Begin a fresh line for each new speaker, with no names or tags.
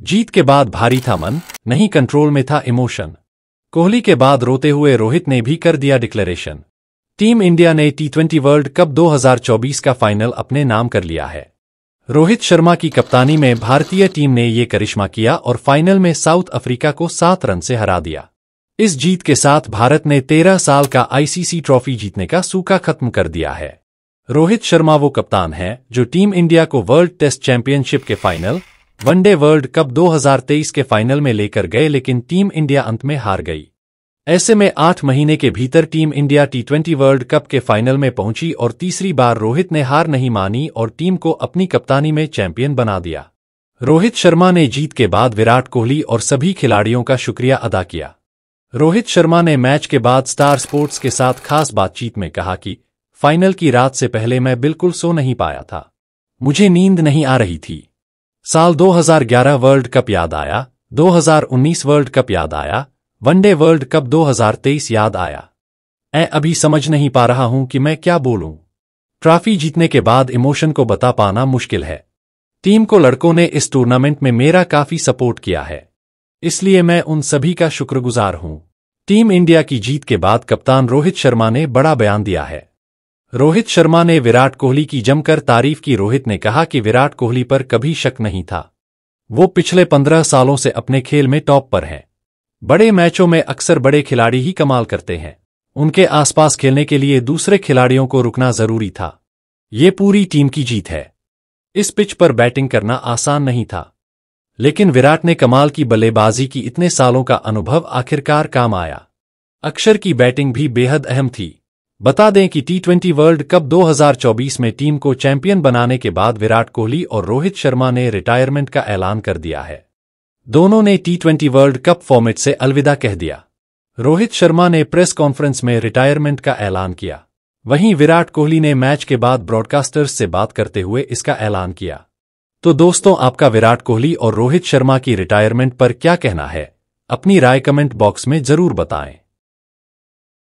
जीत के बाद भारी था मन, नहीं कंट्रोल में था इमोशन कोहली के बाद रोते हुए रोहित ने भी कर दिया डिक्लेरेशन टीम इंडिया ने टी ट्वेंटी वर्ल्ड कप 2024 का फाइनल अपने नाम कर लिया है. रोहित शर्मा की कप्तानी में भारतीय टीम ने ये करिश्मा किया और फाइनल में साउथ अफ्रीका को सात रन से हरा दिया. इस जीत के साथ भारत ने तेरह साल का आईसीसी ट्रॉफी जीतने का सूखा खत्म कर दिया है. रोहित शर्मा वो कप्तान है जो टीम इंडिया को वर्ल्ड टेस्ट चैंपियनशिप के final one day world cup 2023 के फाइनल में लेकर गए, लेकिन टीम इंडिया अंत में हार गई। ऐसे में आठ महीने के भीतर team India T world cup के फाइनल में पहुँची और तीसरी बार रोहित ने हार नहीं मानी और टीम को अपनी कप्तानी में चैंपियन बना दिया। रोहित शर्मा ने जीत के बाद विराट कोहली और सभी खिलाड़ियों का शुक्रिया अदा किया। रोहित शर्मा ने मैच के बाद स्टार स्पोर्ट्स के साथ खास बातचीत में कहा कि, फाइनल की रात से पहले मैं बिल्कुल सो नहीं पाया था। मुझे नींद नहीं आ रही थी। साल 2011 वर्ल्ड कप याद आया 2019 वर्ल्ड कप याद आया, वनडे वर्ल्ड कप 2023 याद आया। मैं अभी समझ नहीं पा रहा हूँ कि मैं क्या बोलूँ। ट्रॉफी जीतने के बाद इमोशन को बता पाना मुश्किल है। टीम को लड़कों ने इस टूर्नामेंट में मेरा काफ़ी सपोर्ट किया है। इसलिए मैं उन सभी का शुक्रगुजार हूँ। टीम इंडिया की जीत के बाद कप्तान रोहित शर्मा ने बड़ा बयान दिया है। रोहित शर्मा ने विराट कोहली की जमकर तारीफ़ की। रोहित ने कहा कि विराट कोहली पर कभी शक नहीं था। वो पिछले पंद्रह सालों से अपने खेल में टॉप पर हैं। बड़े मैचों में अक्सर बड़े खिलाड़ी ही कमाल करते हैं। उनके आसपास खेलने के लिए दूसरे खिलाड़ियों को रुकना ज़रूरी था। ये पूरी टीम की जीत है। इस पिच पर बैटिंग करना आसान नहीं था। लेकिन विराट ने कमाल की बल्लेबाजी की इतने सालों का अनुभव आखिरकार काम आया। अक्षर की बैटिंग भी बेहद अहम थी। बता दें कि टी ट्वेंटी वर्ल्ड कप 2024 में टीम को चैंपियन बनाने के बाद विराट कोहली और रोहित शर्मा ने रिटायरमेंट का ऐलान कर दिया है। दोनों ने T twenty world cup format से अलविदा कह दिया। रोहित शर्मा ने प्रेस कॉन्फ्रेंस में रिटायरमेंट का ऐलान किया। वहीं विराट कोहली ने मैच के बाद ब्रॉडकास्टर्स से बात करते हुए इसका ऐलान किया। तो दोस्तों, आपका विराट कोहली और रोहित शर्मा की रिटायरमेंट पर क्या कहना है? अपनी राय कमेंट बॉक्स में ज़रूर बताएँ।